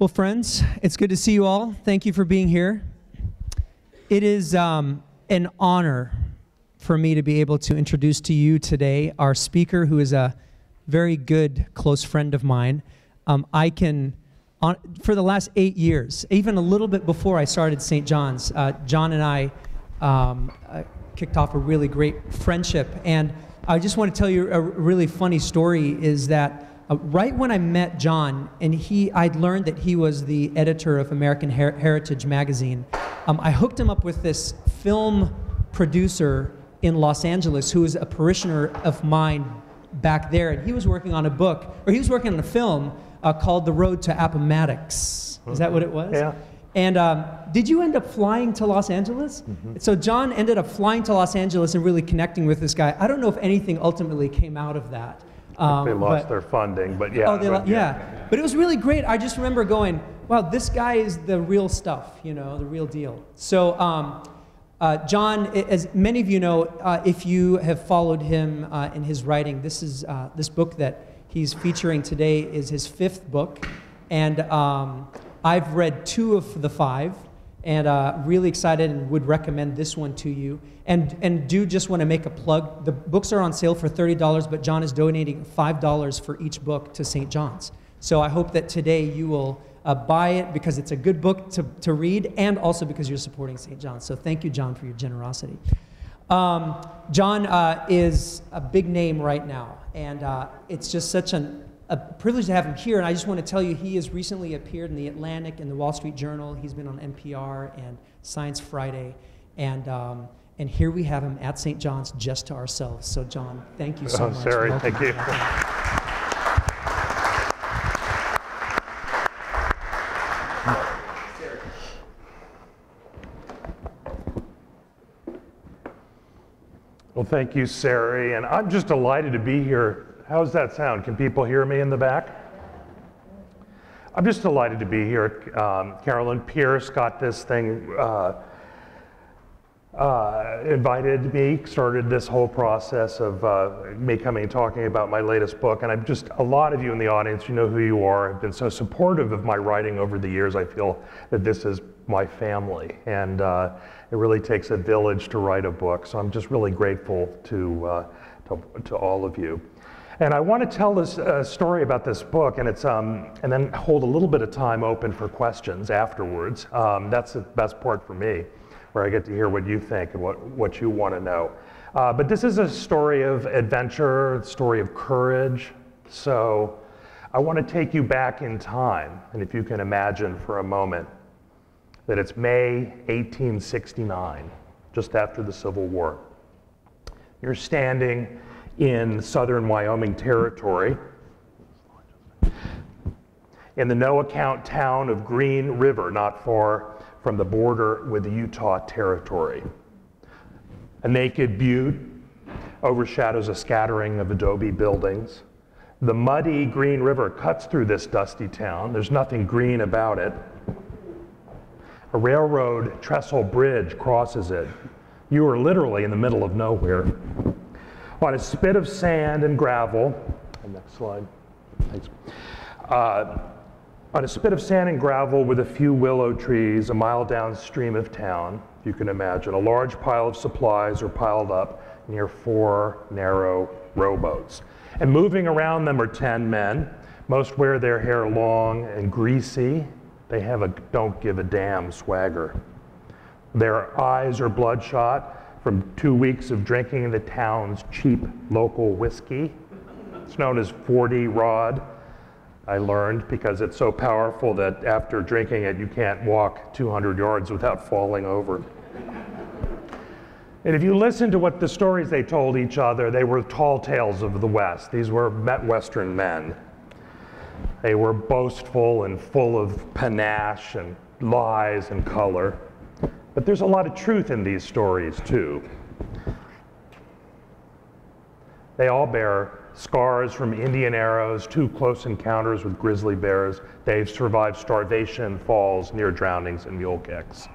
Well, friends, it's good to see you all. Thank you for being here. It is um, an honor for me to be able to introduce to you today our speaker, who is a very good close friend of mine. Um, I can, on, for the last eight years, even a little bit before I started St. John's, uh, John and I um, uh, kicked off a really great friendship. And I just want to tell you a really funny story is that uh, right when I met John, and he, I'd learned that he was the editor of American Her- Heritage magazine. Um, I hooked him up with this film producer in Los Angeles who was a parishioner of mine back there, and he was working on a book, or he was working on a film uh, called The Road to Appomattox. Is that what it was? Yeah. And um, did you end up flying to Los Angeles? Mm-hmm. So John ended up flying to Los Angeles and really connecting with this guy. I don't know if anything ultimately came out of that. Um, they lost but, their funding, but yeah. Oh, they but, yeah. yeah. But it was really great. I just remember going, wow, this guy is the real stuff, you know, the real deal. So, um, uh, John, as many of you know, uh, if you have followed him uh, in his writing, this is uh, this book that he's featuring today is his fifth book, and um, I've read two of the five and uh, really excited and would recommend this one to you. And, and do just want to make a plug. The books are on sale for $30, but John is donating $5 for each book to St. John's. So I hope that today you will uh, buy it because it's a good book to, to read and also because you're supporting St. John's. So thank you, John, for your generosity. Um, John uh, is a big name right now, and uh, it's just such an a privilege to have him here, and I just want to tell you he has recently appeared in the Atlantic and the Wall Street Journal. He's been on NPR and Science Friday, and um, and here we have him at St. John's just to ourselves. So, John, thank you so oh, much. Sorry, thank you. Well, thank you, Sari, and I'm just delighted to be here How's that sound? Can people hear me in the back? I'm just delighted to be here. Um, Carolyn Pierce got this thing, uh, uh, invited me, started this whole process of uh, me coming and talking about my latest book. And I'm just, a lot of you in the audience, you know who you are, have been so supportive of my writing over the years. I feel that this is my family. And uh, it really takes a village to write a book. So I'm just really grateful to, uh, to, to all of you. And I want to tell this uh, story about this book, and it's um, and then hold a little bit of time open for questions afterwards. Um, that's the best part for me, where I get to hear what you think and what what you want to know. Uh, but this is a story of adventure, story of courage. So I want to take you back in time, and if you can imagine for a moment that it's May 1869, just after the Civil War. You're standing in southern Wyoming Territory, in the no account town of Green River, not far from the border with the Utah Territory. A naked butte overshadows a scattering of adobe buildings. The muddy Green River cuts through this dusty town. There's nothing green about it. A railroad trestle bridge crosses it. You are literally in the middle of nowhere on a spit of sand and gravel. Next slide. Thanks. Uh, on a spit of sand and gravel with a few willow trees a mile downstream of town, you can imagine, a large pile of supplies are piled up near four narrow rowboats. And moving around them are 10 men. Most wear their hair long and greasy. They have a don't give a damn swagger. Their eyes are bloodshot from two weeks of drinking the town's cheap local whiskey. It's known as 40 Rod. I learned because it's so powerful that after drinking it, you can't walk 200 yards without falling over. And if you listen to what the stories they told each other, they were tall tales of the West. These were Met Western men. They were boastful and full of panache and lies and color. But there's a lot of truth in these stories, too. They all bear scars from Indian arrows, two close encounters with grizzly bears. They've survived starvation, falls, near drownings, and mule kicks.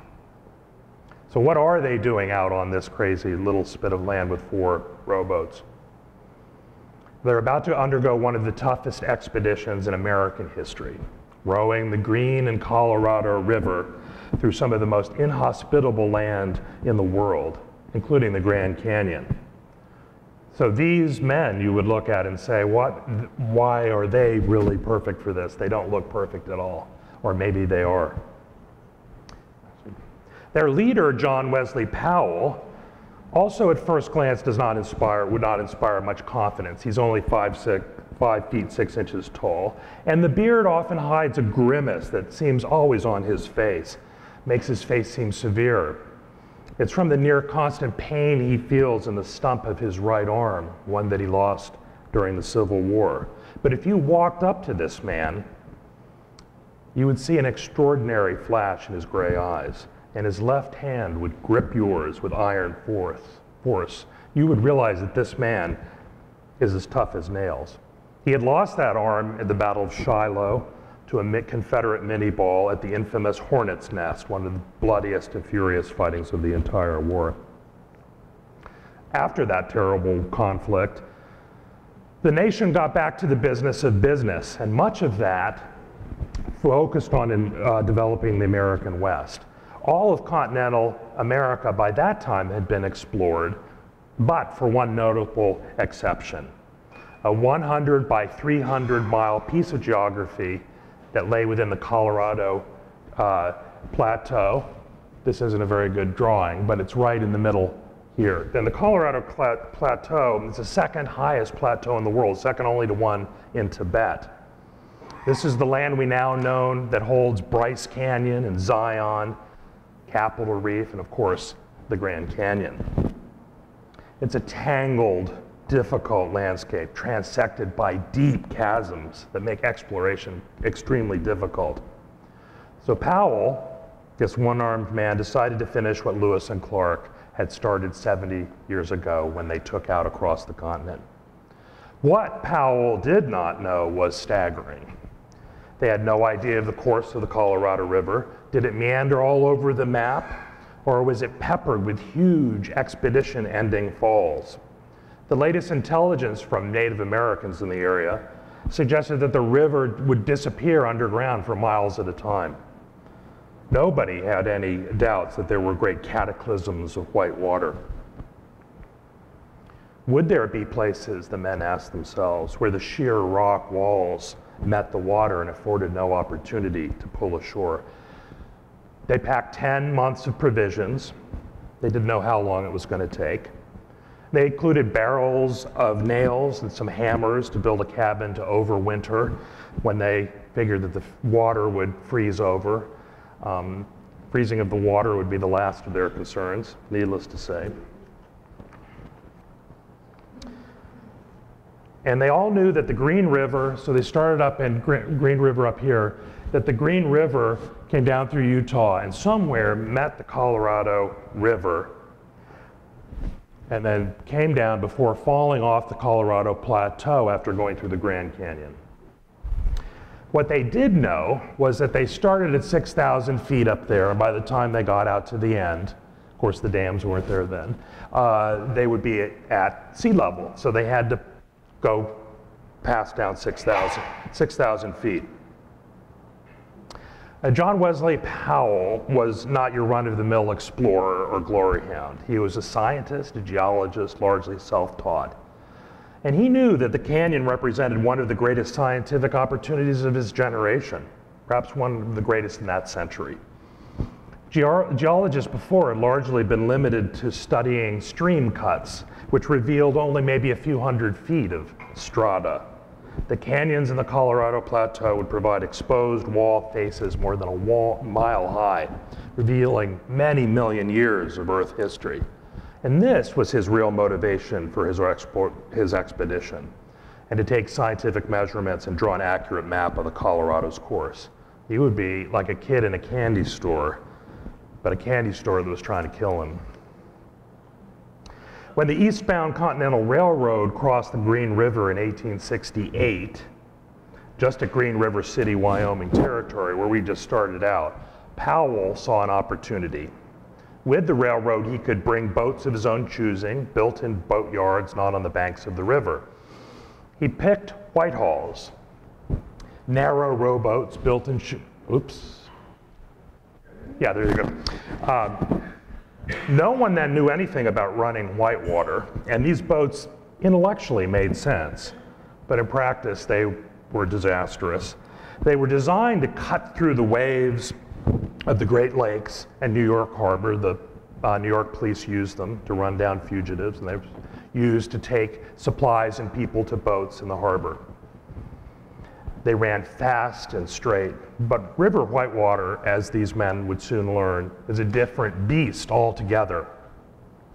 So, what are they doing out on this crazy little spit of land with four rowboats? They're about to undergo one of the toughest expeditions in American history rowing the Green and Colorado River through some of the most inhospitable land in the world, including the Grand Canyon. So these men you would look at and say, what, why are they really perfect for this? They don't look perfect at all. Or maybe they are. Their leader, John Wesley Powell, also at first glance does not inspire, would not inspire much confidence. He's only five, six, five feet six inches tall, and the beard often hides a grimace that seems always on his face, makes his face seem severe. It's from the near constant pain he feels in the stump of his right arm, one that he lost during the Civil War. But if you walked up to this man, you would see an extraordinary flash in his gray eyes and his left hand would grip yours with iron force, force, you would realize that this man is as tough as nails. He had lost that arm at the Battle of Shiloh to a Confederate Minié ball at the infamous Hornet's Nest, one of the bloodiest and furious fightings of the entire war. After that terrible conflict, the nation got back to the business of business, and much of that focused on in, uh, developing the American West all of continental America by that time had been explored, but for one notable exception. A 100 by 300 mile piece of geography that lay within the Colorado uh, Plateau. This isn't a very good drawing, but it's right in the middle here. Then the Colorado Plateau is the second highest plateau in the world, second only to one in Tibet. This is the land we now know that holds Bryce Canyon and Zion Capitol Reef, and of course, the Grand Canyon. It's a tangled, difficult landscape transected by deep chasms that make exploration extremely difficult. So Powell, this one-armed man, decided to finish what Lewis and Clark had started 70 years ago when they took out across the continent. What Powell did not know was staggering. They had no idea of the course of the Colorado River. Did it meander all over the map? Or was it peppered with huge expedition ending falls? The latest intelligence from Native Americans in the area suggested that the river would disappear underground for miles at a time. Nobody had any doubts that there were great cataclysms of white water. Would there be places, the men asked themselves, where the sheer rock walls met the water and afforded no opportunity to pull ashore? They packed 10 months of provisions. They didn't know how long it was going to take. They included barrels of nails and some hammers to build a cabin to overwinter when they figured that the water would freeze over. Um, freezing of the water would be the last of their concerns, needless to say. And they all knew that the Green River, so they started up in Green River up here, that the Green River came down through Utah and somewhere met the Colorado River and then came down before falling off the Colorado Plateau after going through the Grand Canyon. What they did know was that they started at 6,000 feet up there, and by the time they got out to the end, of course the dams weren't there then, uh, they would be at, sea level. So they had to go past down 6,000 6, feet. Uh, John Wesley Powell was not your run of the mill explorer or glory hound. He was a scientist, a geologist, largely self taught. And he knew that the canyon represented one of the greatest scientific opportunities of his generation, perhaps one of the greatest in that century. geologists before had largely been limited to studying stream cuts, which revealed only maybe a few hundred feet of strata the canyons in the Colorado Plateau would provide exposed wall faces more than a wall, mile high, revealing many million years of Earth history. And this was his real motivation for his, export, his expedition, and to take scientific measurements and draw an accurate map of the Colorado's course. He would be like a kid in a candy store, but a candy store that was trying to kill him. When the eastbound Continental Railroad crossed the Green River in 1868, just at Green River City, Wyoming territory, where we just started out, Powell saw an opportunity. With the railroad, he could bring boats of his own choosing, built in boat yards not on the banks of the river. He picked Whitehall's. narrow rowboats built in, oops. Yeah, there you go. Um, no one then knew anything about running whitewater, and these boats intellectually made sense, but in practice they were disastrous. They were designed to cut through the waves of the Great Lakes and New York Harbor. The uh, New York police used them to run down fugitives, and they were used to take supplies and people to boats in the harbor. They ran fast and straight, but river whitewater, as these men would soon learn, is a different beast altogether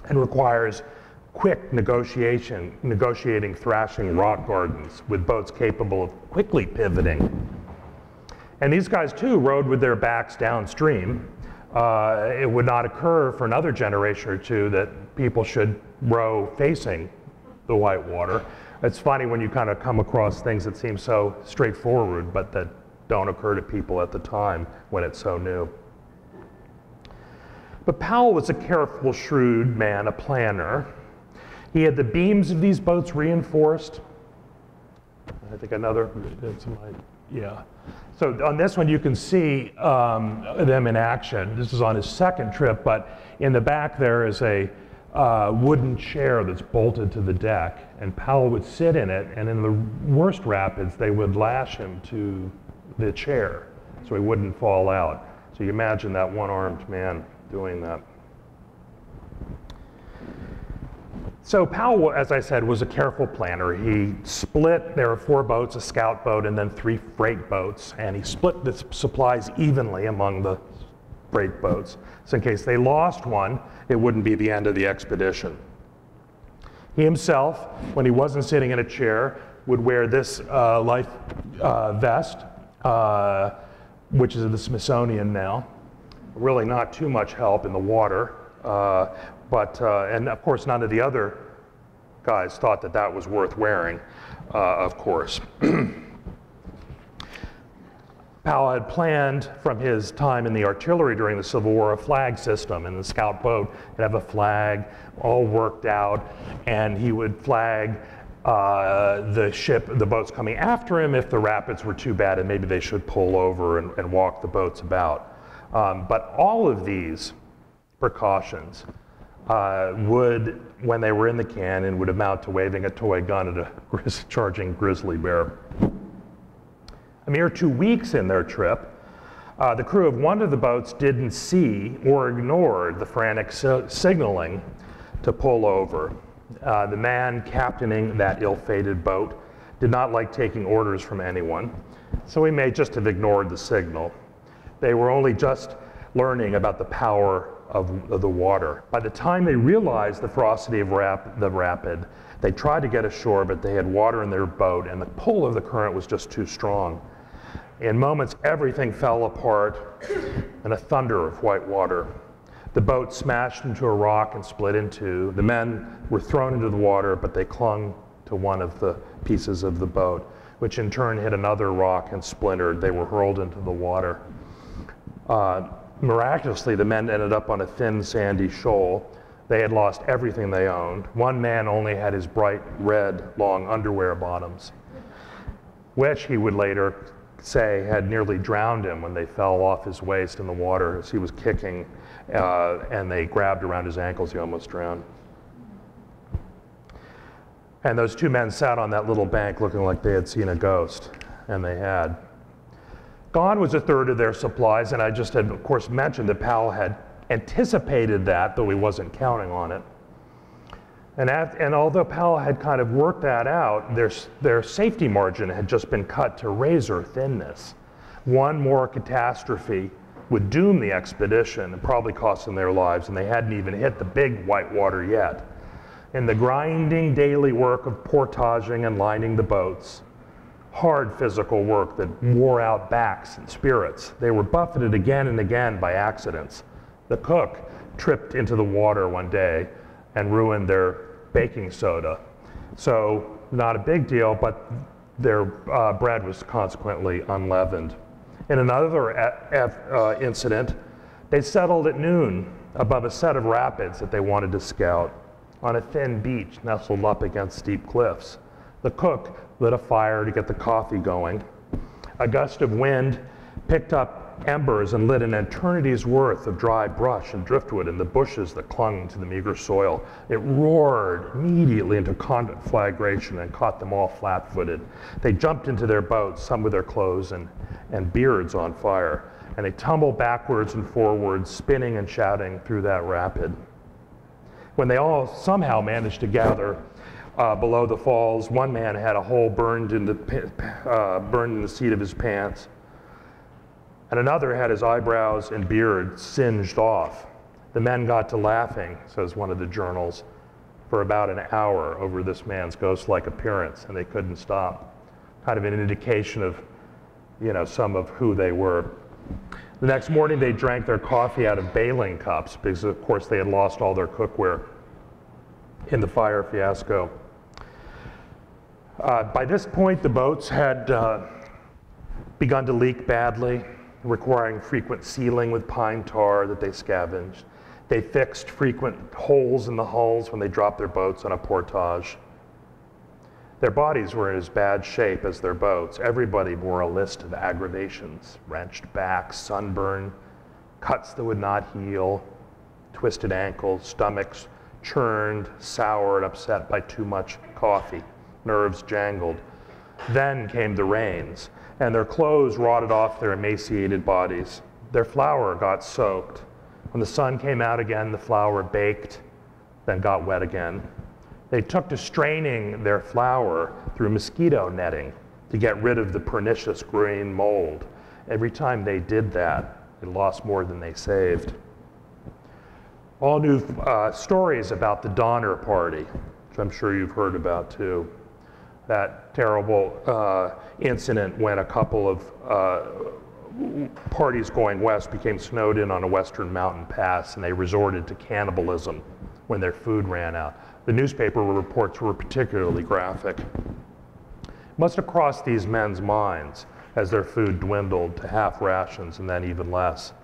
and requires quick negotiation, negotiating thrashing rock gardens with boats capable of quickly pivoting. And these guys too rode with their backs downstream. Uh, it would not occur for another generation or two that people should row facing the whitewater. It's funny when you kind of come across things that seem so straightforward, but that don't occur to people at the time when it's so new. But Powell was a careful, shrewd man, a planner. He had the beams of these boats reinforced. I think another, yeah. So on this one, you can see um, them in action. This is on his second trip, but in the back there is a uh, wooden chair that's bolted to the deck, and Powell would sit in it, and in the worst rapids, they would lash him to the chair so he wouldn't fall out. So you imagine that one-armed man doing that. So Powell, as I said, was a careful planner. He split, there are four boats, a scout boat and then three freight boats, and he split the supplies evenly among the freight boats. So in case they lost one, it wouldn't be the end of the expedition. He himself, when he wasn't sitting in a chair, would wear this uh, life uh, vest, uh, which is the Smithsonian now. Really not too much help in the water, uh, but, uh, and of course none of the other guys thought that that was worth wearing, uh, of course. Powell had planned from his time in the artillery during the Civil War a flag system, and the scout boat would have a flag all worked out, and he would flag uh, the ship, the boats coming after him if the rapids were too bad and maybe they should pull over and, and walk the boats about. Um, but all of these precautions uh, would, when they were in the canyon, would amount to waving a toy gun at a charging grizzly bear. A mere two weeks in their trip, uh, the crew of one of the boats didn't see or ignored the frantic si signaling to pull over. Uh, the man captaining that ill-fated boat did not like taking orders from anyone, so he may just have ignored the signal. They were only just learning about the power of, of the water. By the time they realized the ferocity of rap the rapid, they tried to get ashore, but they had water in their boat, and the pull of the current was just too strong. In moments, everything fell apart in a thunder of white water. The boat smashed into a rock and split in two. The men were thrown into the water, but they clung to one of the pieces of the boat, which in turn hit another rock and splintered. They were hurled into the water. Uh, miraculously, the men ended up on a thin, sandy shoal. They had lost everything they owned. One man only had his bright red, long underwear bottoms, which he would later say had nearly drowned him when they fell off his waist in the water as he was kicking uh, and they grabbed around his ankles. He almost drowned. And those two men sat on that little bank looking like they had seen a ghost, and they had. Gone was a third of their supplies, and I just had, of course, mentioned that Powell had anticipated that, though he wasn't counting on it. And, at, and although Powell had kind of worked that out, their, their safety margin had just been cut to razor thinness. One more catastrophe would doom the expedition and probably cost them their lives, and they hadn't even hit the big white water yet. In the grinding daily work of portaging and lining the boats, hard physical work that wore out backs and spirits, they were buffeted again and again by accidents. The cook tripped into the water one day and ruined their baking soda. So not a big deal, but their uh, bread was consequently unleavened. In another uh, incident, they settled at noon above a set of rapids that they wanted to scout on a thin beach nestled up against steep cliffs. The cook lit a fire to get the coffee going. A gust of wind picked up embers and lit an eternity's worth of dry brush and driftwood in the bushes that clung to the meager soil. It roared immediately into conflagration and caught them all flat footed. They jumped into their boats, some with their clothes and, and beards on fire, and they tumbled backwards and forwards, spinning and shouting through that rapid. When they all somehow managed to gather uh, below the falls. One man had a hole burned in, the, uh, burned in the seat of his pants, and another had his eyebrows and beard singed off. The men got to laughing, says one of the journals, for about an hour over this man's ghost-like appearance, and they couldn't stop. Kind of an indication of, you know, some of who they were. The next morning, they drank their coffee out of bailing cups because, of course, they had lost all their cookware in the fire fiasco. Uh, by this point, the boats had uh, begun to leak badly, requiring frequent sealing with pine tar that they scavenged. They fixed frequent holes in the hulls when they dropped their boats on a portage. Their bodies were in as bad shape as their boats. Everybody bore a list of aggravations wrenched backs, sunburn, cuts that would not heal, twisted ankles, stomachs churned, soured, upset by too much coffee nerves jangled. Then came the rains, and their clothes rotted off their emaciated bodies. Their flour got soaked. When the sun came out again, the flour baked, then got wet again. They took to straining their flour through mosquito netting to get rid of the pernicious green mold. Every time they did that, they lost more than they saved. All new uh, stories about the Donner Party, which I'm sure you've heard about too that terrible uh, incident when a couple of uh, parties going west became snowed in on a western mountain pass and they resorted to cannibalism when their food ran out. The newspaper reports were particularly graphic. Must have crossed these men's minds as their food dwindled to half rations and then even less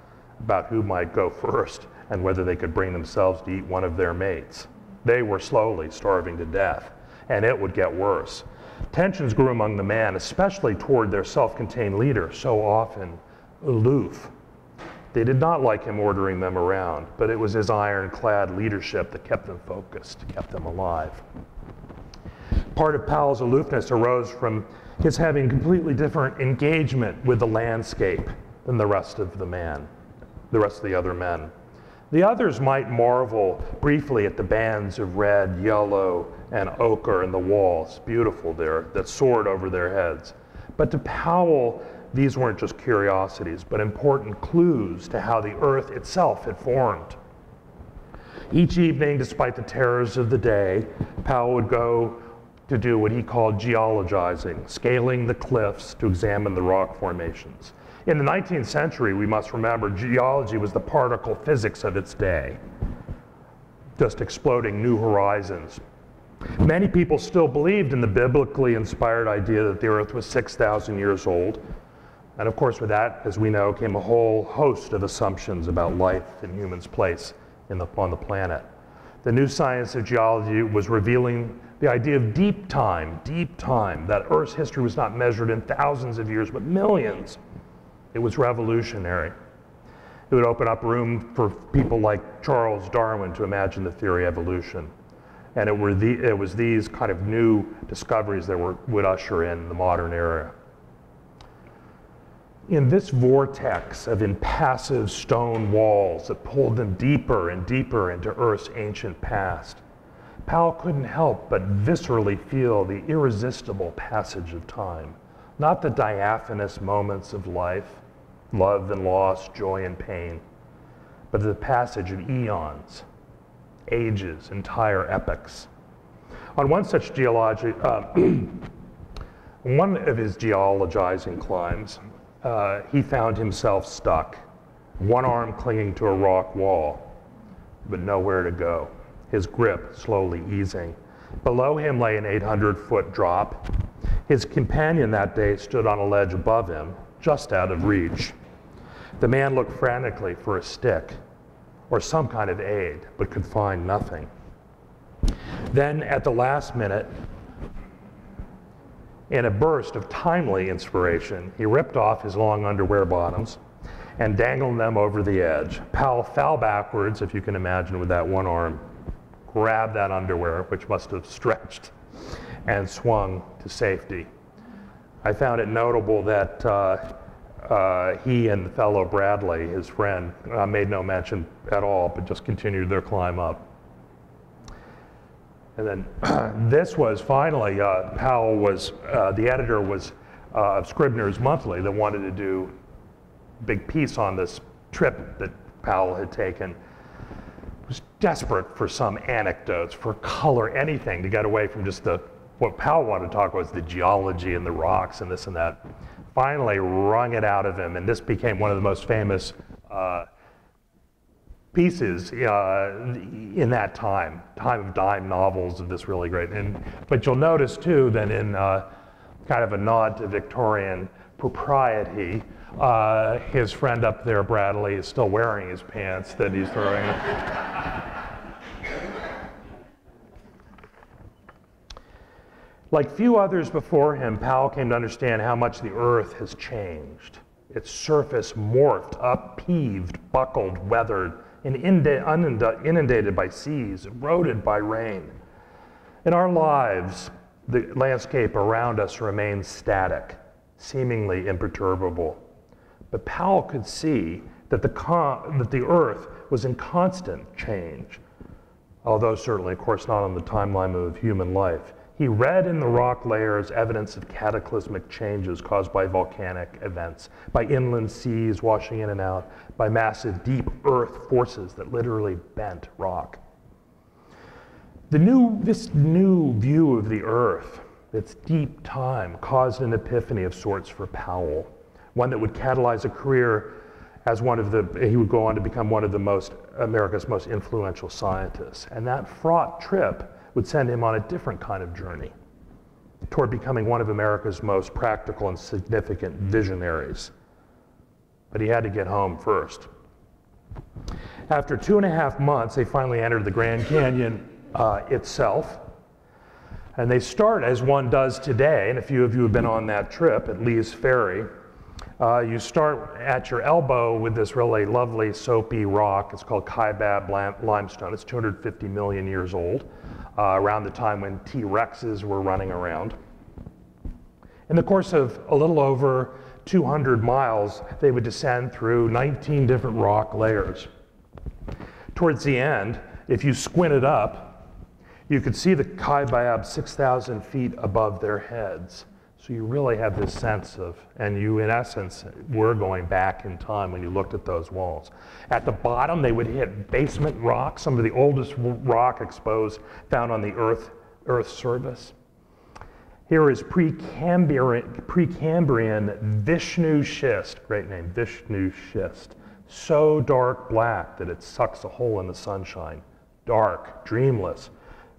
about who might go first and whether they could bring themselves to eat one of their mates. They were slowly starving to death, and it would get worse. Tensions grew among the men, especially toward their self contained leader, so often aloof. They did not like him ordering them around, but it was his ironclad leadership that kept them focused, kept them alive. Part of Powell's aloofness arose from his having completely different engagement with the landscape than the rest of the man, the rest of the other men. The others might marvel briefly at the bands of red, yellow, and ochre in the walls, beautiful there, that soared over their heads. But to Powell, these weren't just curiosities, but important clues to how the earth itself had formed. Each evening, despite the terrors of the day, Powell would go to do what he called geologizing, scaling the cliffs to examine the rock formations. In the 19th century, we must remember, geology was the particle physics of its day, just exploding new horizons. Many people still believed in the biblically inspired idea that the earth was 6,000 years old. And of course, with that, as we know, came a whole host of assumptions about life and humans' place the, on the planet. The new science of geology was revealing the idea of deep time, deep time, that Earth's history was not measured in thousands of years, but millions. It was revolutionary. It would open up room for people like Charles Darwin to imagine the theory of evolution. And it, were the, it was these kind of new discoveries that were, would usher in the modern era. In this vortex of impassive stone walls that pulled them deeper and deeper into Earth's ancient past, Powell couldn't help but viscerally feel the irresistible passage of time, not the diaphanous moments of life, love and loss, joy and pain, but the passage of eons, ages, entire epochs. On one such geologic, uh, one of his geologizing climbs, uh, he found himself stuck, one arm clinging to a rock wall, but nowhere to go, his grip slowly easing. Below him lay an 800 foot drop. His companion that day stood on a ledge above him, just out of reach. The man looked frantically for a stick or some kind of aid, but could find nothing. Then, at the last minute, In a burst of timely inspiration, he ripped off his long underwear bottoms and dangled them over the edge. Powell fell backwards, if you can imagine, with that one arm, grabbed that underwear, which must have stretched, and swung to safety. I found it notable that uh, uh, he and the fellow Bradley, his friend, uh, made no mention at all, but just continued their climb up. And then this was finally, uh, Powell was, uh, the editor was uh, of Scribner's Monthly that wanted to do big piece on this trip that Powell had taken. Was desperate for some anecdotes, for color, anything to get away from just the, what Powell wanted to talk about was the geology and the rocks and this and that. Finally wrung it out of him, and this became one of the most famous uh, pieces uh, in that time, time of dime novels of this really great. And, but you'll notice too that in uh, kind of a nod to Victorian propriety, uh, his friend up there, Bradley, is still wearing his pants that he's throwing. like few others before him, Powell came to understand how much the earth has changed. Its surface morphed, upheaved, buckled, weathered, and inundated by seas, eroded by rain. In our lives, the landscape around us remains static, seemingly imperturbable. But Powell could see that the, that the earth was in constant change, although certainly, of course, not on the timeline of human life. He read in the rock layers evidence of cataclysmic changes caused by volcanic events, by inland seas washing in and out, by massive deep earth forces that literally bent rock. The new, this new view of the earth, its deep time, caused an epiphany of sorts for Powell, one that would catalyze a career as one of the, he would go on to become one of the most, America's most influential scientists. And that fraught trip would send him on a different kind of journey toward becoming one of America's most practical and significant visionaries. But he had to get home first. After two and a half months, they finally entered the Grand Canyon uh, itself. And they start as one does today, and a few of you have been on that trip at Lee's Ferry. Uh, you start at your elbow with this really lovely soapy rock. It's called Kaibab limestone. It's 250 million years old uh, around the time when T. rexes were running around. In the course of a little over 200 miles, they would descend through 19 different rock layers. Towards the end, if you squinted up, you could see the Kaibab 6,000 feet above their heads. So you really have this sense of, and you in essence were going back in time when you looked at those walls. At the bottom, they would hit basement rock, some of the oldest rock exposed found on the Earth, Earth's surface. Here is Precambrian, Precambrian Vishnu schist, great name, Vishnu schist. So dark black that it sucks a hole in the sunshine. Dark, dreamless,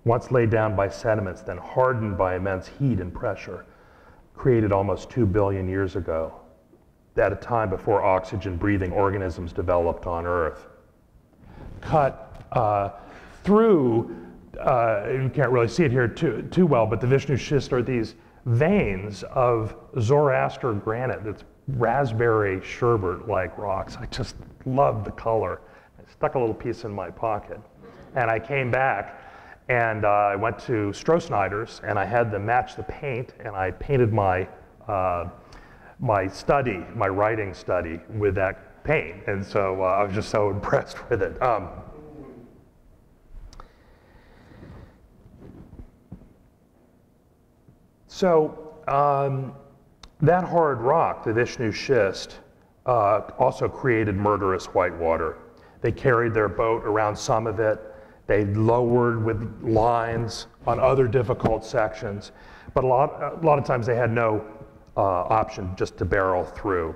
once laid down by sediments, then hardened by immense heat and pressure created almost 2 billion years ago, at a time before oxygen breathing organisms developed on Earth. Cut uh, through, uh, you can't really see it here too, too well, but the Vishnu schist are these veins of Zoroaster granite that's raspberry sherbet like rocks. I just love the color. I stuck a little piece in my pocket. And I came back and uh, I went to Stroh and I had them match the paint and I painted my, uh, my study, my writing study with that paint. And so uh, I was just so impressed with it. Um, so um, that hard rock, the Vishnu schist, uh, also created murderous whitewater. They carried their boat around some of it they lowered with lines on other difficult sections, but a lot, a lot of times they had no uh, option just to barrel through.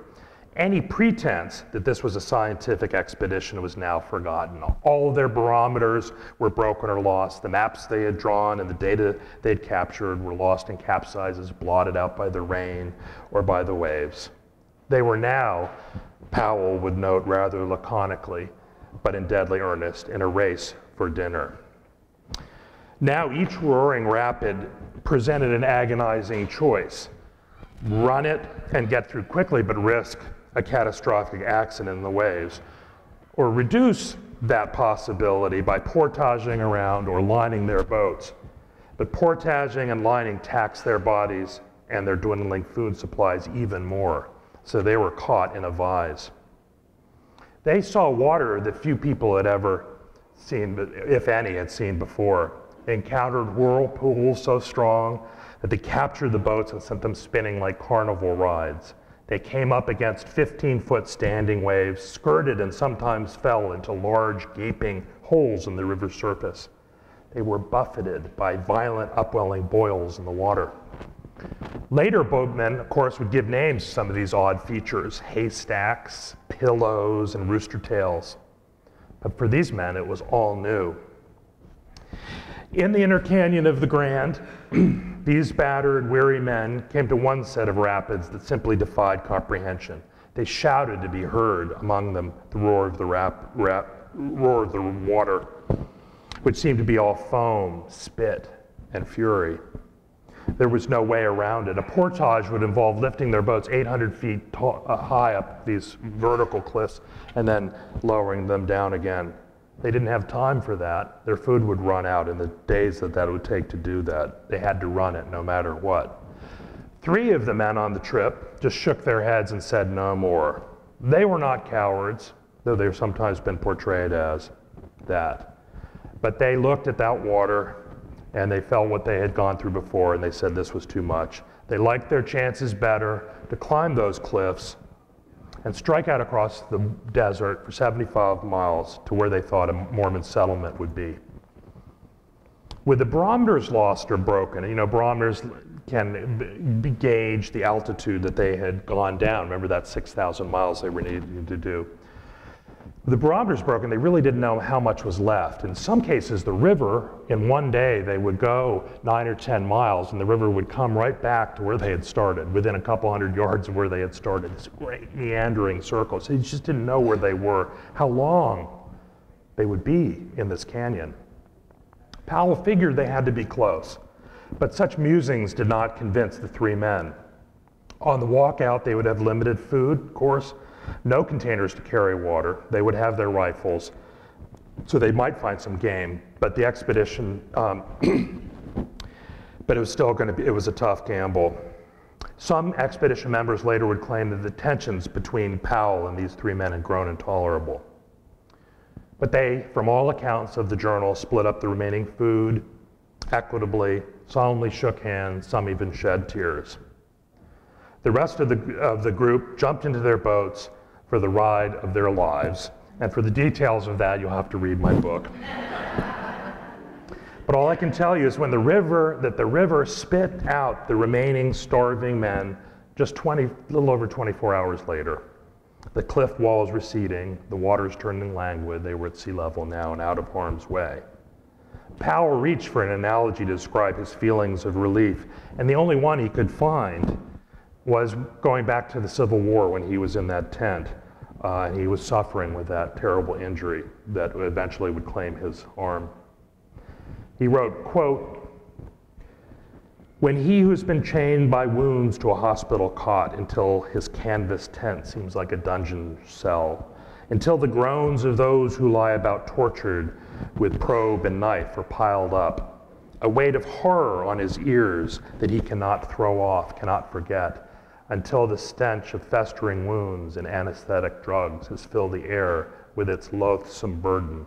Any pretense that this was a scientific expedition was now forgotten. All of their barometers were broken or lost. The maps they had drawn and the data they had captured were lost in capsizes, blotted out by the rain or by the waves. They were now, Powell would note rather laconically, but in deadly earnest, in a race for dinner. Now each roaring rapid presented an agonizing choice run it and get through quickly, but risk a catastrophic accident in the waves, or reduce that possibility by portaging around or lining their boats. But portaging and lining taxed their bodies and their dwindling food supplies even more, so they were caught in a vise. They saw water that few people had ever seen, if any, had seen before. Encountered whirlpools so strong that they captured the boats and sent them spinning like carnival rides. They came up against 15 foot standing waves, skirted and sometimes fell into large gaping holes in the river's surface. They were buffeted by violent upwelling boils in the water. Later boatmen, of course, would give names to some of these odd features haystacks, pillows, and rooster tails. But for these men, it was all new. In the inner canyon of the Grand, these battered, weary men came to one set of rapids that simply defied comprehension. They shouted to be heard, among them the roar of the, rap, rap, roar of the water, which seemed to be all foam, spit, and fury. There was no way around it. A portage would involve lifting their boats 800 feet uh, high up these vertical cliffs and then lowering them down again. They didn't have time for that. Their food would run out in the days that that would take to do that. They had to run it no matter what. Three of the men on the trip just shook their heads and said no more. They were not cowards, though they've sometimes been portrayed as that. But they looked at that water and they felt what they had gone through before and they said this was too much. They liked their chances better to climb those cliffs and strike out across the desert for 75 miles to where they thought a Mormon settlement would be. With the barometers lost or broken, you know, barometers can gauge the altitude that they had gone down. Remember that 6,000 miles they were needing to do the barometer's broken, they really didn't know how much was left. In some cases, the river, in one day, they would go nine or 10 miles, and the river would come right back to where they had started, within a couple hundred yards of where they had started. This great meandering circle. So just didn't know where they were, how long they would be in this canyon. Powell figured they had to be close, but such musings did not convince the three men. On the walk out, they would have limited food, of course, no containers to carry water. They would have their rifles, so they might find some game. But the expedition, um, but it was still going to be, it was a tough gamble. Some expedition members later would claim that the tensions between Powell and these three men had grown intolerable. But they, from all accounts of the journal, split up the remaining food equitably, solemnly shook hands, some even shed tears. The rest of the, of the group jumped into their boats for the ride of their lives. And for the details of that, you'll have to read my book. but all I can tell you is when the river, that the river spit out the remaining starving men just 20, a little over 24 hours later. The cliff walls receding, the waters turning languid, they were at sea level now and out of harm's way. Powell reached for an analogy to describe his feelings of relief, and the only one he could find was going back to the Civil War when he was in that tent. Uh, and he was suffering with that terrible injury that eventually would claim his arm. He wrote, quote, when he who's been chained by wounds to a hospital cot until his canvas tent seems like a dungeon cell, until the groans of those who lie about tortured with probe and knife are piled up, a weight of horror on his ears that he cannot throw off, cannot forget, until the stench of festering wounds and anesthetic drugs has filled the air with its loathsome burden.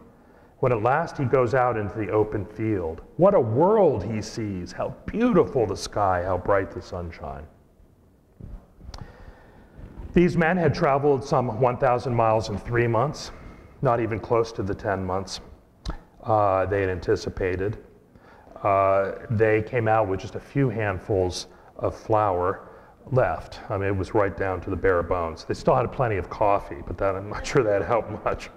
When at last he goes out into the open field, what a world he sees! How beautiful the sky, how bright the sunshine. These men had traveled some 1,000 miles in three months, not even close to the 10 months uh, they had anticipated. Uh, they came out with just a few handfuls of flour left. I mean, it was right down to the bare bones. They still had plenty of coffee, but that, I'm not sure that helped much.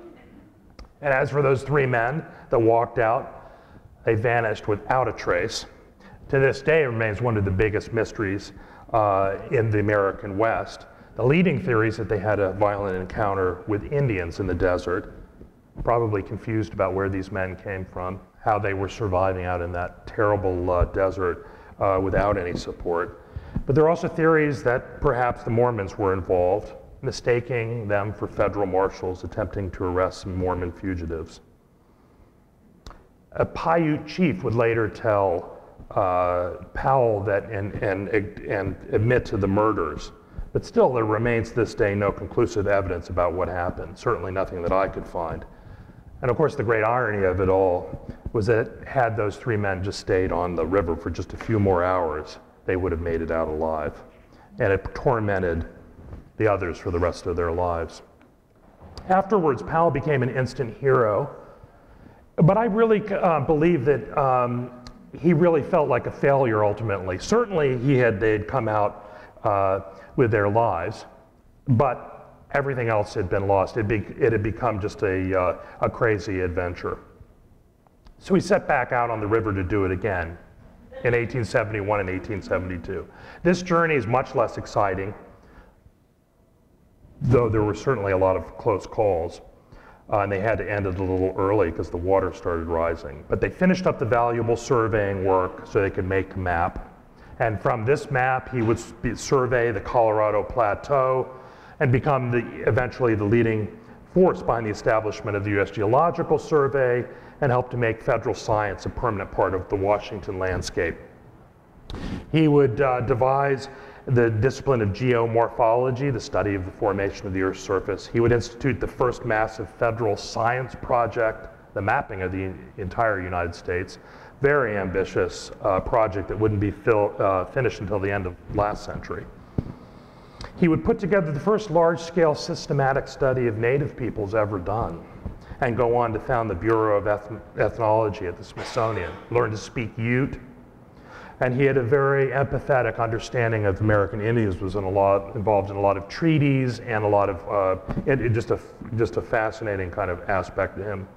And as for those three men that walked out, they vanished without a trace. To this day, it remains one of the biggest mysteries uh, in the American West. The leading theory is that they had a violent encounter with Indians in the desert, probably confused about where these men came from, how they were surviving out in that terrible uh, desert uh, without any support. But there are also theories that perhaps the Mormons were involved, mistaking them for federal marshals attempting to arrest some Mormon fugitives. A Paiute chief would later tell uh, Powell that and, and, and admit to the murders. But still, there remains to this day no conclusive evidence about what happened, certainly nothing that I could find. And of course, the great irony of it all was that had those three men just stayed on the river for just a few more hours, they would have made it out alive. And it tormented the others for the rest of their lives. Afterwards, Powell became an instant hero. But I really uh, believe that um, he really felt like a failure ultimately. Certainly, he had they'd come out uh, with their lives, but everything else had been lost. It, be, it had become just a, uh, a crazy adventure. So he set back out on the river to do it again in 1871 and 1872. This journey is much less exciting, though there were certainly a lot of close calls. Uh, and they had to end it a little early because the water started rising. But they finished up the valuable surveying work so they could make a map. And from this map, he would survey the Colorado Plateau and become the, eventually the leading force behind the establishment of the U.S. Geological Survey and help to make federal science a permanent part of the Washington landscape. He would uh, devise the discipline of geomorphology, the study of the formation of the Earth's surface. He would institute the first massive federal science project, the mapping of the entire United States. Very ambitious uh, project that wouldn't be uh, finished until the end of last century. He would put together the first large-scale systematic study of native peoples ever done and go on to found the Bureau of Ethnology at the Smithsonian, learned to speak Ute, and he had a very empathetic understanding of American Indians. Was in a lot involved in a lot of treaties and a lot of uh, it, it just a just a fascinating kind of aspect to him.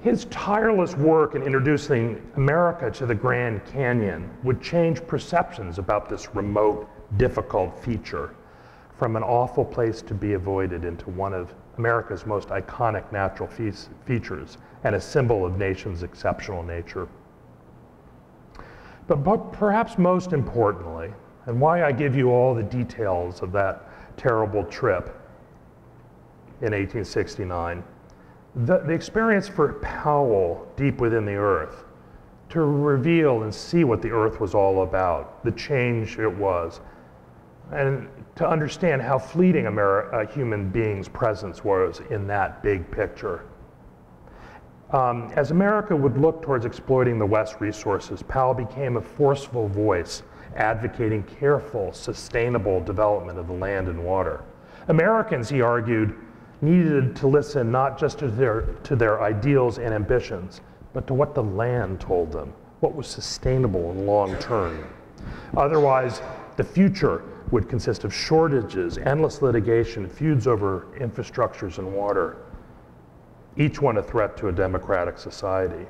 His tireless work in introducing America to the Grand Canyon would change perceptions about this remote, difficult feature from an awful place to be avoided into one of America's most iconic natural fe features and a symbol of nation's exceptional nature. But, but perhaps most importantly, and why I give you all the details of that terrible trip in 1869, the, the experience for Powell deep within the earth to reveal and see what the earth was all about, the change it was, and to understand how fleeting a human being's presence was in that big picture. Um, as America would look towards exploiting the West's resources, Powell became a forceful voice advocating careful, sustainable development of the land and water. Americans, he argued, needed to listen not just to their, to their ideals and ambitions, but to what the land told them, what was sustainable and long term. Otherwise, the future would consist of shortages, endless litigation, feuds over infrastructures and water, each one a threat to a democratic society.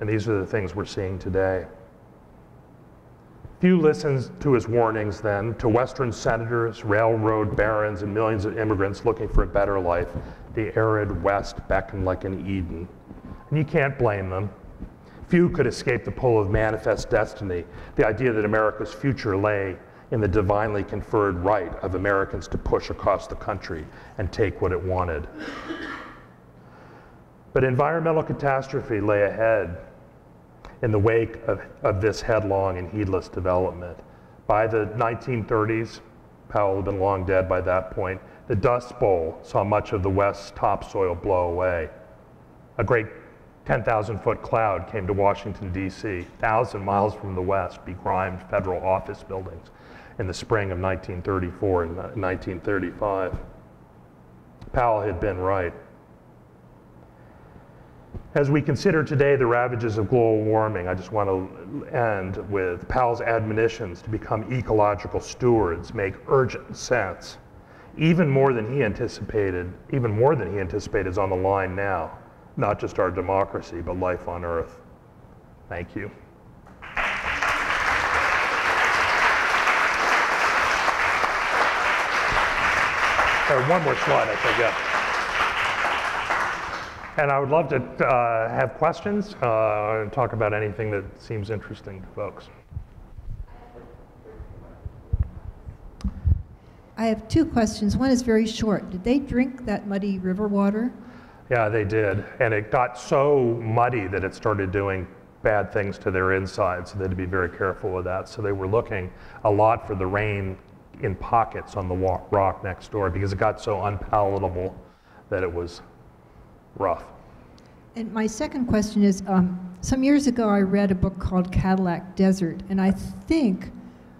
And these are the things we're seeing today. Few listened to his warnings then to Western senators, railroad barons, and millions of immigrants looking for a better life. The arid West beckoned like an Eden. And you can't blame them. Few could escape the pull of manifest destiny, the idea that America's future lay in the divinely conferred right of Americans to push across the country and take what it wanted. But environmental catastrophe lay ahead in the wake of, of this headlong and heedless development. By the 1930s, Powell had been long dead by that point, the Dust Bowl saw much of the West's topsoil blow away. A great 10,000 foot cloud came to Washington, D.C., 1,000 miles from the West, begrimed federal office buildings in the spring of 1934 and 1935. Powell had been right. As we consider today the ravages of global warming, I just want to end with Powell's admonitions to become ecological stewards make urgent sense. Even more than he anticipated, even more than he anticipated is on the line now. Not just our democracy, but life on Earth. Thank you. one more slide, I forget. And I would love to uh, have questions uh, and talk about anything that seems interesting to folks. I have two questions. One is very short. Did they drink that muddy river water? Yeah, they did. And it got so muddy that it started doing bad things to their insides. So they had to be very careful with that. So they were looking a lot for the rain in pockets on the rock next door because it got so unpalatable that it was rough. And my second question is um, some years ago, I read a book called Cadillac Desert, and I think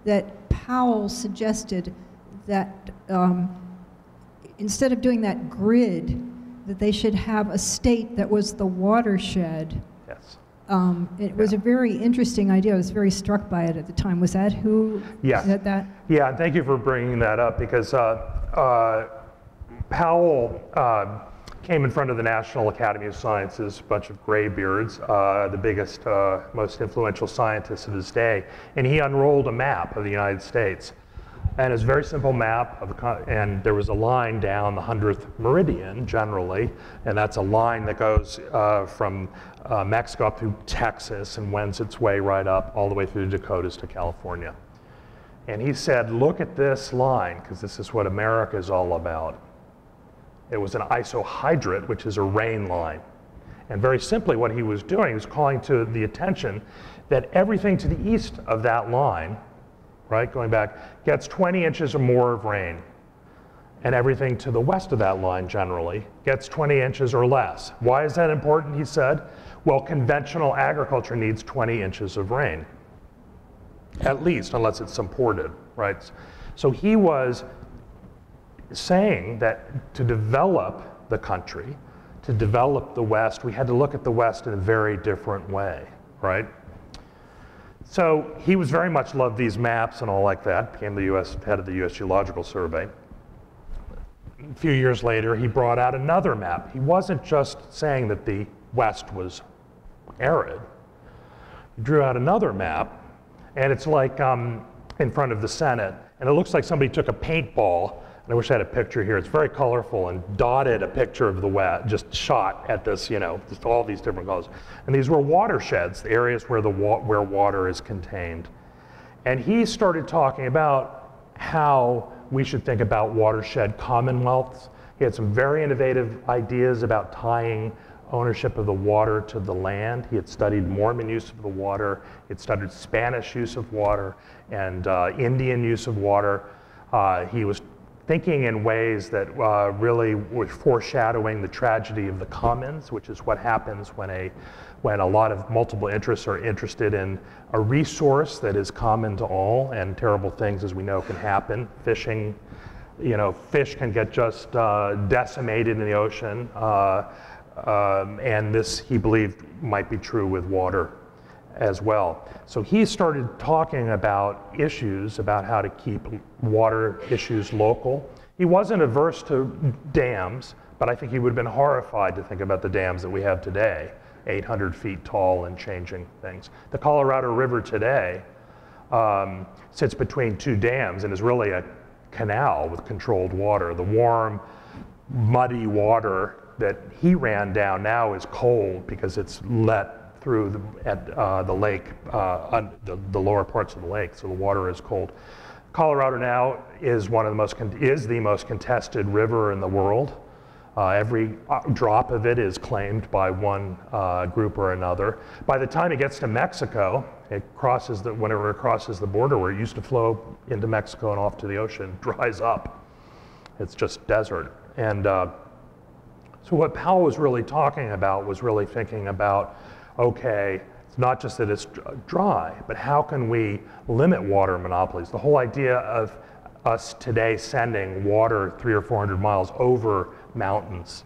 that Powell suggested that um, instead of doing that grid, that they should have a state that was the watershed. Yes. Um, it was a very interesting idea. I was very struck by it at the time. Was that who Yes. said that? Yeah, thank you for bringing that up because uh, uh, Powell uh, came in front of the National Academy of Sciences, a bunch of graybeards, uh, the biggest, uh, most influential scientists of his day, and he unrolled a map of the United States. And it's a very simple map, of and there was a line down the 100th meridian generally, and that's a line that goes uh, from uh, Mexico up through Texas and wends its way right up all the way through the Dakotas to California. And he said, Look at this line, because this is what America is all about. It was an isohydrate, which is a rain line. And very simply, what he was doing he was calling to the attention that everything to the east of that line, right, going back, gets 20 inches or more of rain. And everything to the west of that line generally gets 20 inches or less. Why is that important? He said, well, conventional agriculture needs 20 inches of rain at least, unless it's imported, right? So he was saying that to develop the country, to develop the West, we had to look at the West in a very different way, right? So he was very much loved these maps and all like that, became the US head of the US Geological Survey. A few years later, he brought out another map. He wasn't just saying that the West was arid. He drew out another map and it's like um, in front of the Senate, and it looks like somebody took a paintball, I wish I had a picture here. It's very colorful and dotted a picture of the wet, just shot at this, you know, just all these different colors. And these were watersheds, the areas where the wa- where water is contained. And he started talking about how we should think about watershed commonwealths. He had some very innovative ideas about tying ownership of the water to the land. He had studied Mormon use of the water, he had studied Spanish use of water, and uh, Indian use of water. Uh, he was thinking in ways that uh, really were foreshadowing the tragedy of the commons, which is what happens when a when a lot of multiple interests are interested in a resource that is common to all, and terrible things, as we know, can happen. Fishing, you know, fish can get just uh, decimated in the ocean. Uh, um, and this, he believed, might be true with water as well. So he started talking about issues about how to keep water issues local. He wasn't averse to dams, but I think he would have been horrified to think about the dams that we have today, 800 feet tall and changing things. The Colorado River today um, sits between two dams and is really a canal with controlled water. The warm, muddy water that he ran down now is cold because it's let through the, at uh, the lake, uh, the, the lower parts of the lake, so the water is cold. Colorado now is one of the most is the most contested river in the world. Uh, every uh, drop of it is claimed by one uh, group or another. By the time it gets to Mexico, it crosses the whenever it crosses the border where it used to flow into Mexico and off to the ocean, dries up. It's just desert. And uh, so what Powell was really talking about was really thinking about, okay, it's not just that it's dry, but how can we limit water monopolies? The whole idea of us today sending water three or 400 miles over mountains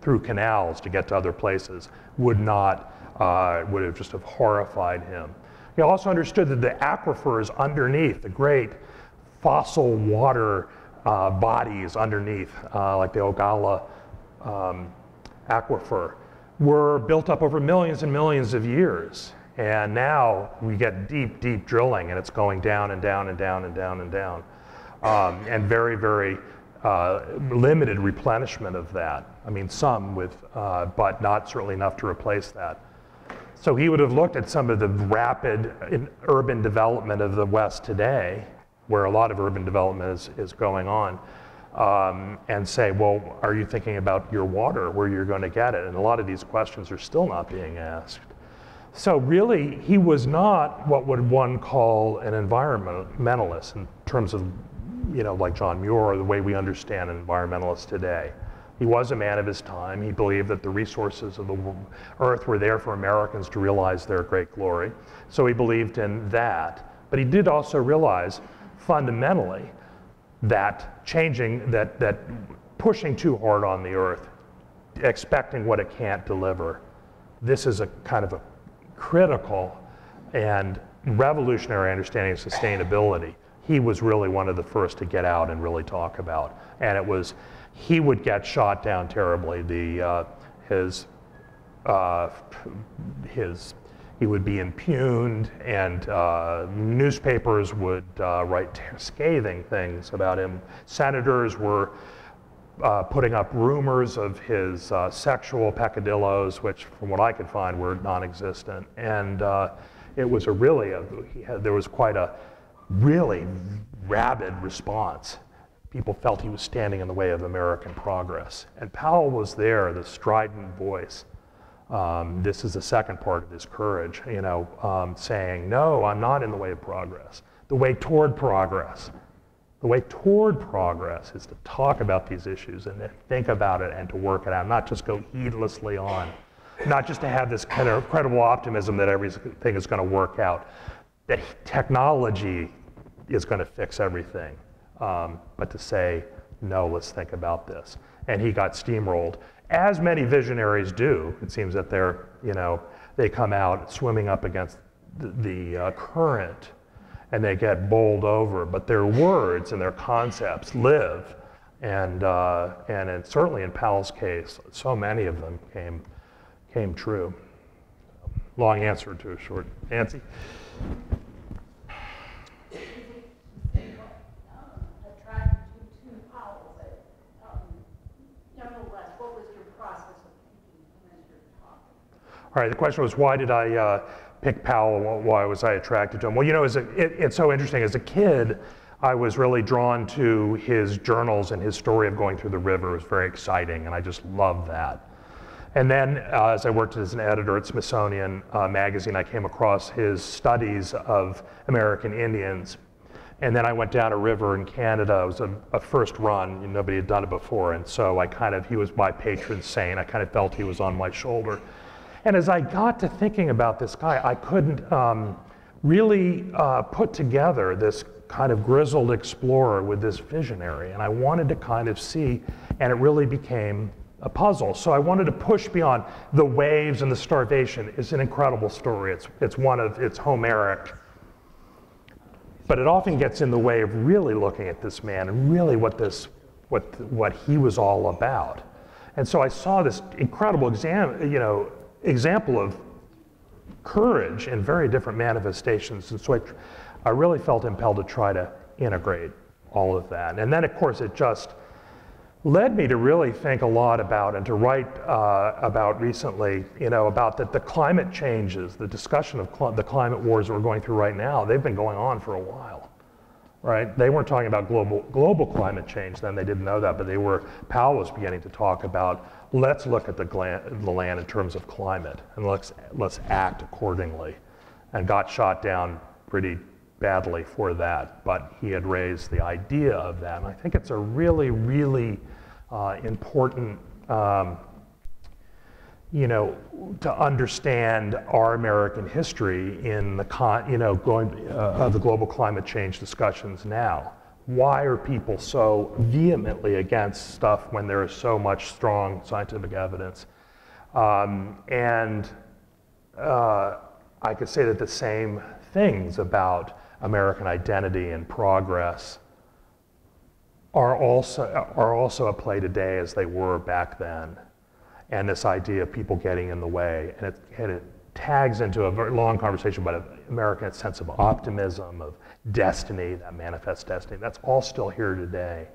through canals to get to other places would not, uh, would have just have horrified him. He also understood that the aquifers underneath, the great fossil water uh, bodies underneath, uh, like the Ogallala um, aquifer were built up over millions and millions of years. And now we get deep, deep drilling, and it's going down and down and down and down and down. Um, and very, very uh, limited replenishment of that. I mean, some with, uh, but not certainly enough to replace that. So he would have looked at some of the rapid urban development of the West today, where a lot of urban development is, is going on, um, and say, well, are you thinking about your water, where you're going to get it? And a lot of these questions are still not being asked. So really, he was not what would one call an environmentalist in terms of, you know, like John Muir or the way we understand environmentalists today. He was a man of his time. He believed that the resources of the earth were there for Americans to realize their great glory. So he believed in that. But he did also realize fundamentally that changing, that, that pushing too hard on the earth, expecting what it can't deliver, this is a kind of a critical and revolutionary understanding of sustainability. He was really one of the first to get out and really talk about. And it was he would get shot down terribly. The, uh, his, uh, his, he would be impugned, and uh, newspapers would uh, write scathing things about him. Senators were uh, putting up rumors of his uh, sexual peccadillos, which, from what I could find, were non-existent. And it was a really, a, had, there was quite a really rabid response people felt he was standing in the way of American progress. And Powell was there, the strident voice. Um, this is the second part of his courage, you know, um, saying, no, I'm not in the way of progress. The way toward progress, the way toward progress is to talk about these issues and to think about it and to work it out, not just go heedlessly on, not just to have this kind of credible optimism that everything is going to work out, that technology is going to fix everything um, but to say, no, let's think about this. And he got steamrolled, as many visionaries do. It seems that they're, you know, they come out swimming up against the, the uh, current and they get bowled over, but their words and their concepts live. And, uh, and in, certainly in Powell's case, so many of them came, came true. Long answer to a short. Nancy? All right, the question was why did I uh, pick Powell? Why was I attracted to him? Well, you know, a, it, it's so interesting. As a kid, I was really drawn to his journals and his story of going through the river. It was very exciting, and I just loved that. And then, uh, as I worked as an editor at Smithsonian uh, Magazine, I came across his studies of American Indians. And then I went down a river in Canada. It was a, a first run. Nobody had done it before. And so I kind of, he was my patron saint. I kind of felt he was on my shoulder. And as I got to thinking about this guy, I couldn't um, really uh, put together this kind of grizzled explorer with this visionary. And I wanted to kind of see, and it really became a puzzle. So I wanted to push beyond the waves and the starvation. It's an incredible story. It's, it's one of, it's Homeric. But it often gets in the way of really looking at this man and really what this, what, what he was all about. And so I saw this incredible exam, you know, example of courage in very different manifestations. And so I, I really felt impelled to try to integrate all of that. And then, of course, it just led me to really think a lot about and to write uh, about recently, you know, about that the climate changes, the discussion of cl the climate wars that we're going through right now, they've been going on for a while right? They weren't talking about global, global climate change then, they didn't know that, but they were, Powell was beginning to talk about let's look at the, the land in terms of climate and let's, let's act accordingly. And got shot down pretty badly for that, but he had raised the idea of that. And I think it's a really, really uh, important um, you know, to understand our American history in the con, you know, going uh, of the global climate change discussions now. Why are people so vehemently against stuff when there is so much strong scientific evidence? Um, and uh, I could say that the same things about American identity and progress are also, are also at play today as they were back then and this idea of people getting in the way. And it, and it tags into a very long conversation about American sense of optimism, of destiny, that manifest destiny. That's all still here today.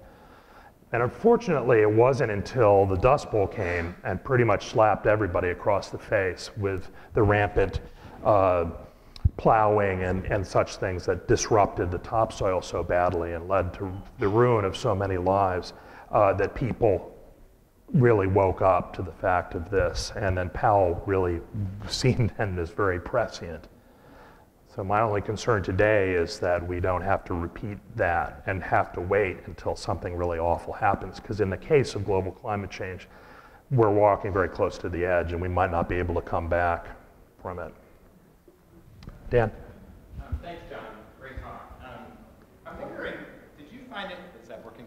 And unfortunately, it wasn't until the Dust Bowl came and pretty much slapped everybody across the face with the rampant uh, plowing and, and such things that disrupted the topsoil so badly and led to the ruin of so many lives uh, that people really woke up to the fact of this. And then Powell really seen then as very prescient. So my only concern today is that we don't have to repeat that and have to wait until something really awful happens. Because in the case of global climate change, we're walking very close to the edge and we might not be able to come back from it. Dan? Um, thanks, John. Great talk. Um, I'm wondering, did you find it, is that working?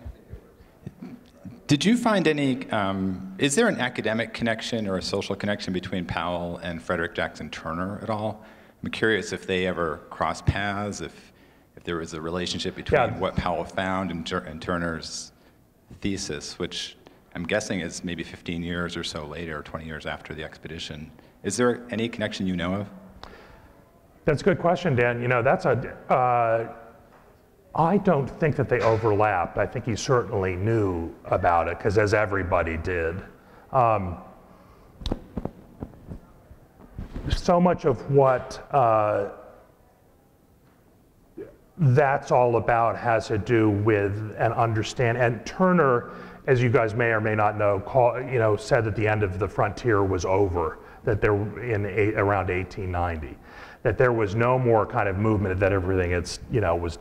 Did you find any, um, is there an academic connection or a social connection between Powell and Frederick Jackson Turner at all? I'm curious if they ever crossed paths, if, if there was a relationship between Yeah. what Powell found and, and Turner's thesis, which I'm guessing is maybe 15 years or so later, or 20 years after the expedition. Is there any connection you know of? That's a good question, Dan. You know, that's a. Uh, I don't think that they overlapped. I think he certainly knew about it, because as everybody did. Um, so much of what uh, that's all about has to do with an understand. And Turner, as you guys may or may not know, call, you know, said that the end of the frontier was over. That there in around 1890, that there was no more kind of movement. That everything it's you know was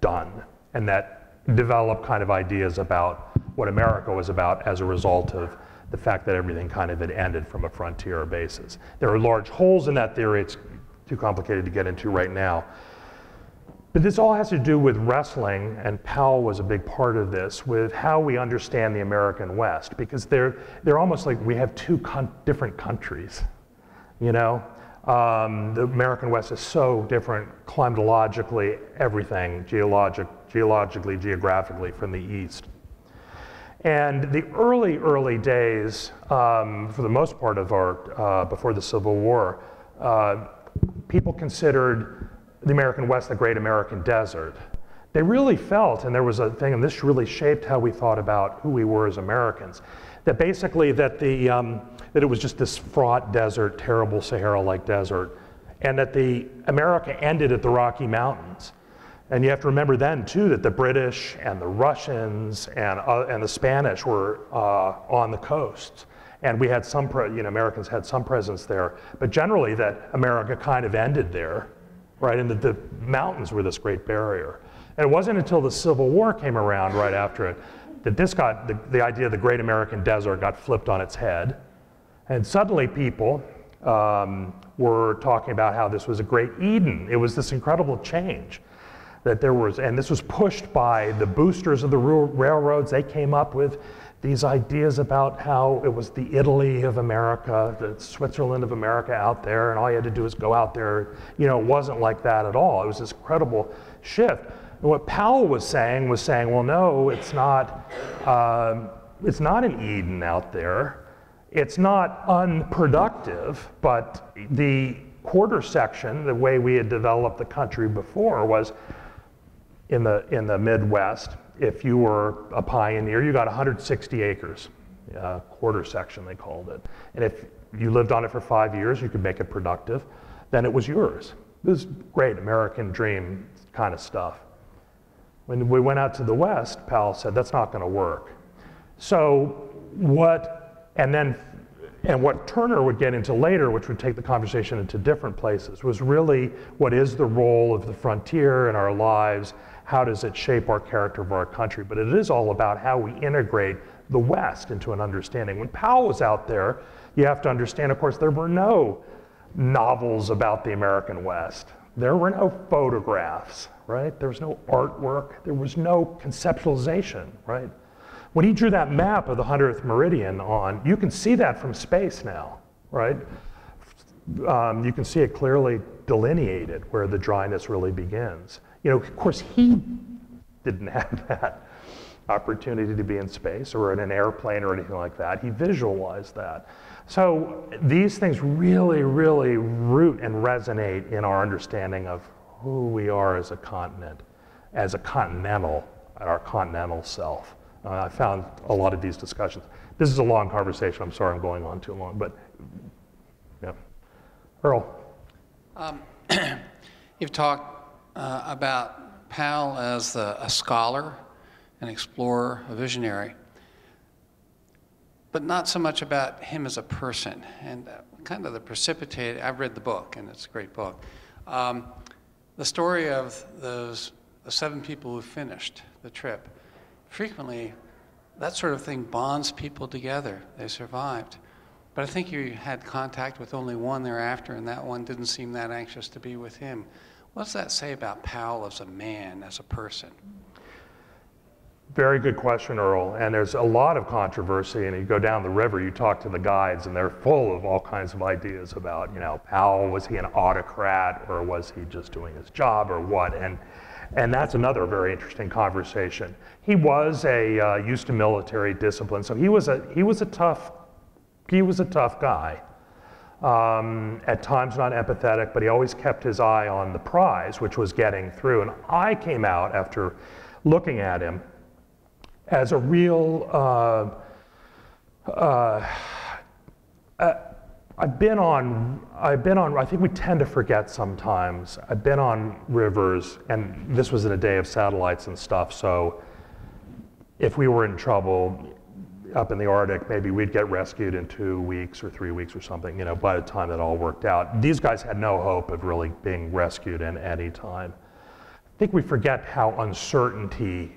done, and that developed kind of ideas about what America was about as a result of the fact that everything kind of had ended from a frontier basis. There are large holes in that theory. It's too complicated to get into right now. But this all has to do with wrestling, and Powell was a big part of this, with how we understand the American West, because they're, they're almost like we have two different countries, you know? Um, the American West is so different climatologically, everything, geologic, geologically, geographically from the East. And the early, early days, um, for the most part of our, uh, before the Civil War, uh, people considered the American West the great American desert. They really felt, and there was a thing, and this really shaped how we thought about who we were as Americans, that basically that, the, um, that it was just this fraught desert, terrible Sahara-like desert, and that the America ended at the Rocky Mountains. And you have to remember then, too, that the British and the Russians and, uh, and the Spanish were uh, on the coast. And we had some, you know, Americans had some presence there. But generally, that America kind of ended there, right? And that the mountains were this great barrier. And it wasn't until the Civil War came around right after it that this got, the, the idea of the great American desert got flipped on its head. And suddenly people um, were talking about how this was a great Eden. It was this incredible change that there was, and this was pushed by the boosters of the railroads. They came up with these ideas about how it was the Italy of America, the Switzerland of America out there, and all you had to do was go out there. You know, it wasn't like that at all. It was this incredible shift. And what Powell was saying was saying, well, no, it's not. Um, it's not an Eden out there. It's not unproductive, but the quarter section, the way we had developed the country before, was in the, in the Midwest, if you were a pioneer, you got 160 acres, uh, quarter section they called it. And if you lived on it for five years, you could make it productive, then it was yours. This great American dream kind of stuff. When we went out to the West, Powell said, that's not going to work. So what, and then, and what Turner would get into later, which would take the conversation into different places, was really what is the role of the frontier in our lives? How does it shape our character of our country? But it is all about how we integrate the West into an understanding. When Powell was out there, you have to understand, of course, there were no novels about the American West. There were no photographs, right? There was no artwork. There was no conceptualization, right? When he drew that map of the 100th meridian on, you can see that from space now, right? Um, you can see it clearly delineated where the dryness really begins. You know, of course, he didn't have that opportunity to be in space or in an airplane or anything like that. He visualized that. So these things really, really root and resonate in our understanding of who we are as a continent, as a continental, our continental self. Uh, I found a lot of these discussions. This is a long conversation. I'm sorry I'm going on too long, but yeah. Earl. Um, you've talked uh, about Powell as the, a scholar, an explorer, a visionary, but not so much about him as a person. And uh, kind of the precipitated, I've read the book, and it's a great book. Um, the story of those the seven people who finished the trip, frequently that sort of thing bonds people together. They survived. But I think you had contact with only one thereafter, and that one didn't seem that anxious to be with him. What does that say about Powell as a man, as a person? Very good question, Earl. And there's a lot of controversy. And you go down the river, you talk to the guides, and they're full of all kinds of ideas about, you know, Powell, was he an autocrat or was he just doing his job or what? And, and that's another very interesting conversation. He was a uh, used to military discipline, so he was a, he was a tough, he was a tough guy. Um, at times not empathetic, but he always kept his eye on the prize, which was getting through. And I came out after looking at him as a real, uh, uh, I've been on, I've been on, I think we tend to forget sometimes. I've been on rivers, and this was in a day of satellites and stuff, so if we were in trouble up in the Arctic, maybe we'd get rescued in two weeks or three weeks or something, you know, by the time it all worked out. These guys had no hope of really being rescued in any time. I think we forget how uncertainty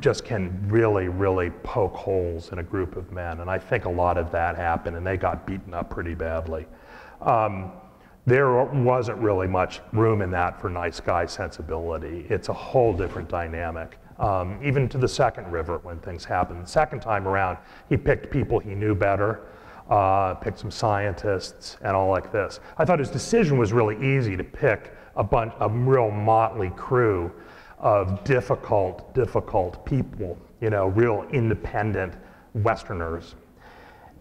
just can really, really poke holes in a group of men. And I think a lot of that happened, and they got beaten up pretty badly. Um, there wasn't really much room in that for nice guy sensibility. It's a whole different dynamic. Um, even to the second river when things happened. The second time around, he picked people he knew better, uh, picked some scientists, and all like this. I thought his decision was really easy to pick a bunch, a real motley crew of difficult, difficult people, you know, real independent Westerners.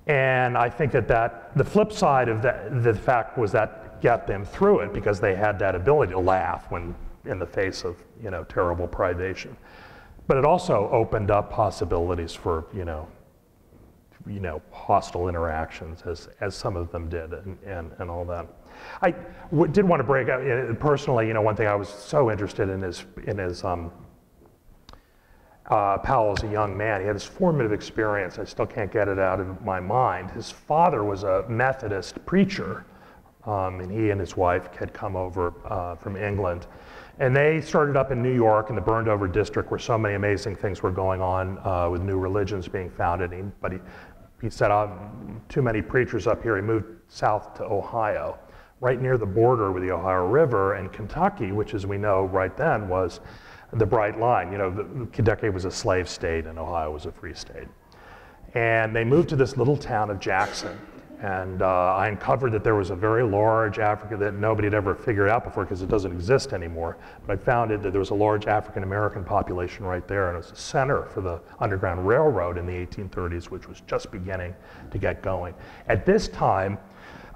And I think that, that the flip side of that, the fact was that get them through it because they had that ability to laugh when in the face of, you know, terrible privation. But it also opened up possibilities for, you know, you know, hostile interactions as, as some of them did and, and, and all that. I did want to break out personally. You know, one thing I was so interested in is in his um, uh, Powell as a young man. He had this formative experience. I still can't get it out of my mind. His father was a Methodist preacher, um, and he and his wife had come over uh, from England. And they started up in New York in the burned over district where so many amazing things were going on uh, with new religions being founded. But he, he said, oh, too many preachers up here. He moved south to Ohio right near the border with the Ohio River, and Kentucky, which, as we know, right then was the bright line. You know, the, Kentucky was a slave state and Ohio was a free state. And they moved to this little town of Jackson. And uh, I uncovered that there was a very large African that nobody had ever figured out before because it doesn't exist anymore. But I found it that there was a large African American population right there, and it was a center for the Underground Railroad in the 1830s, which was just beginning to get going. At this time,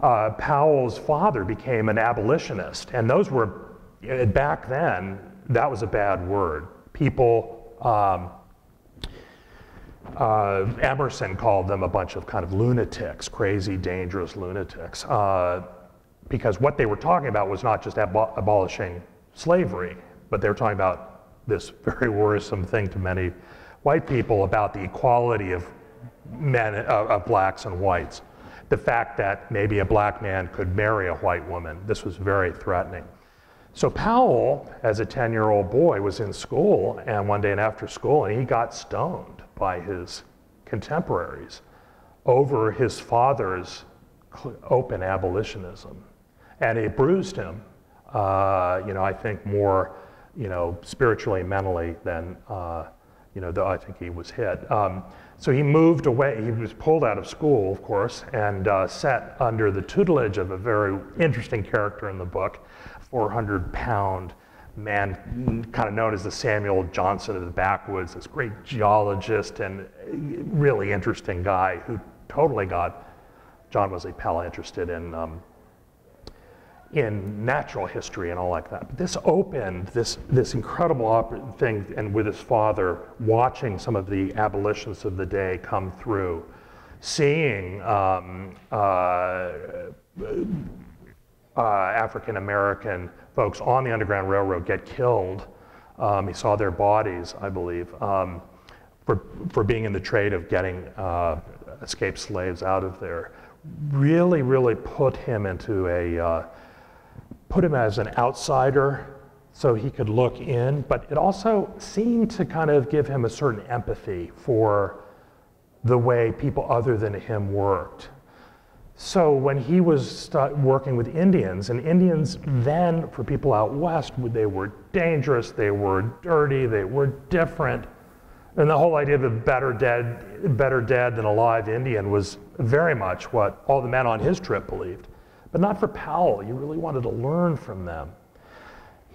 uh, Powell's father became an abolitionist, and those were, eh, back then, that was a bad word. People, um, uh, Emerson called them a bunch of kind of lunatics, crazy, dangerous lunatics, uh, because what they were talking about was not just abo- abolishing slavery, but they were talking about this very worrisome thing to many white people about the equality of men, uh, of blacks and whites the fact that maybe a black man could marry a white woman. This was very threatening. So Powell, as a 10 year old boy, was in school, and one day and after school, and he got stoned by his contemporaries over his father's open abolitionism. And it bruised him, uh, you know, I think more, you know, spiritually, mentally than, uh, you know, though I think he was hit. Um, so he moved away. He was pulled out of school, of course, and uh, set under the tutelage of a very interesting character in the book, 400 pound man, kind of known as the Samuel Johnson of the backwoods, this great geologist and really interesting guy who totally got John Wesley Powell interested in, um, in natural history and all like that. But this opened this, this incredible thing, and with his father, watching some of the abolitionists of the day come through, seeing um, uh, uh, African American folks on the Underground Railroad get killed. Um, he saw their bodies, I believe, um, for, for being in the trade of getting uh, escaped slaves out of there. Really, really put him into a, uh, put him as an outsider so he could look in, but it also seemed to kind of give him a certain empathy for the way people other than him worked. So when he was working with Indians, and Indians then, for people out west, they were dangerous, they were dirty, they were different. And the whole idea of a better dead, better dead than alive Indian was very much what all the men on his trip believed. But not for Powell. You really wanted to learn from them.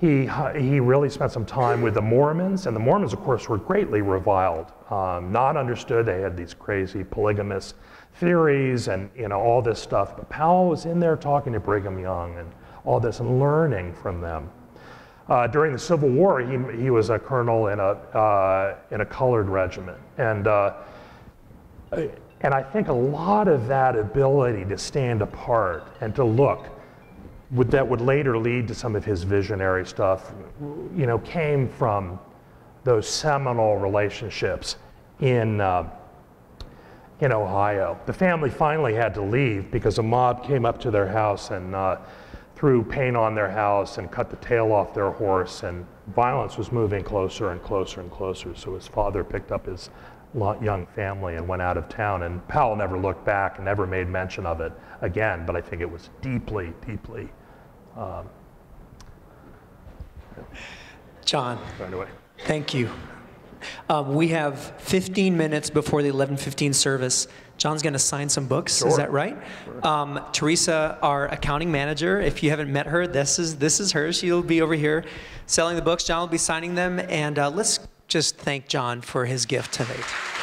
He, he really spent some time with the Mormons, and the Mormons, of course, were greatly reviled, um, not understood. They had these crazy polygamous theories and you know all this stuff. But Powell was in there talking to Brigham Young and all this and learning from them. Uh, during the Civil War, he, he was a colonel in a, uh, in a colored regiment. And, uh, and I think a lot of that ability to stand apart and to look would, that would later lead to some of his visionary stuff, you know, came from those seminal relationships in, uh, in Ohio. The family finally had to leave because a mob came up to their house and uh, threw paint on their house and cut the tail off their horse, and violence was moving closer and closer and closer. So his father picked up his young family and went out of town. And Powell never looked back and never made mention of it again, but I think it was deeply, deeply. Um, John, anyway. thank you. Um, we have 15 minutes before the 11:15 service. John's going to sign some books. Is that right? Um, Teresa, our accounting manager. If you haven't met her, this is this is her. She'll be over here selling the books. John will be signing them, and uh, let's just thank John for his gift tonight.